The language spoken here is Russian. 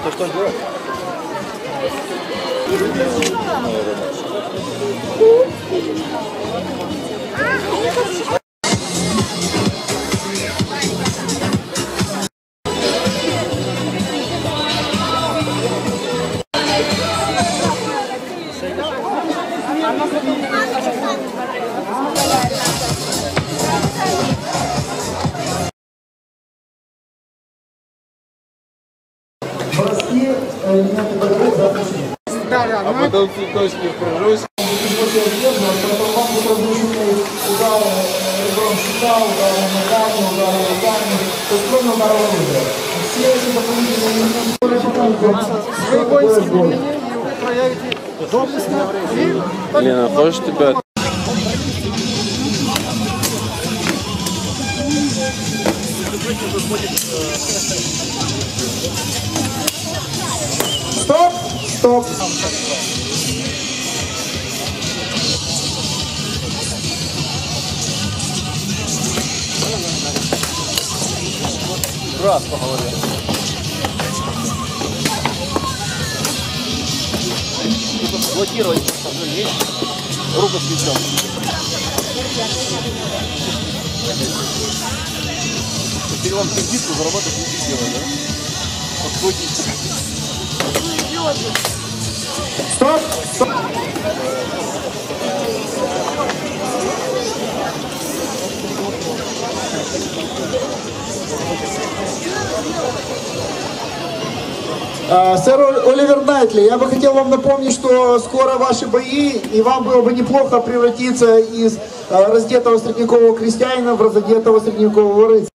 Что, что делать? Броски, элементы борьбы запрещены. А потом цветочки в прыжусь. Очень ответственно, поэтому вам будут разрушены удары ребром щита, удары ногами, удары руками, то есть кроме удара оружия. Все эти дополнительные элементы, которые показывают, что такое бой. Лена, хочешь тебя Стоп! Стоп! Раз поговорили. Блокировать есть. Руку с плечом. Теперь вам кредитку зарабатывать не делать, да? Стоп! Стоп! А, Сэр Оливер Найтли, я бы хотел вам напомнить, что скоро ваши бои, и вам было бы неплохо превратиться из а, раздетого средневекового крестьянина в разодетого средневекового рыцаря.